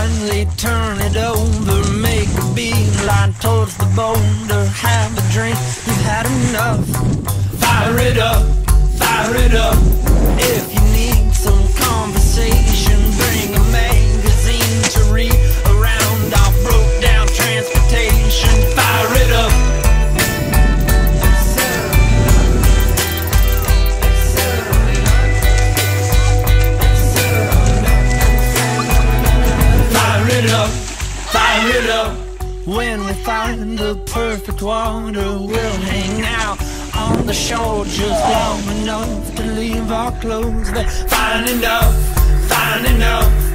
Finally turn it over, make a beeline towards the boulder, have a drink, you've had enough. Fire it up, fire it up. When we find the perfect water, we'll hang out on the shore just long enough to leave our clothes there. Fine enough, fine enough.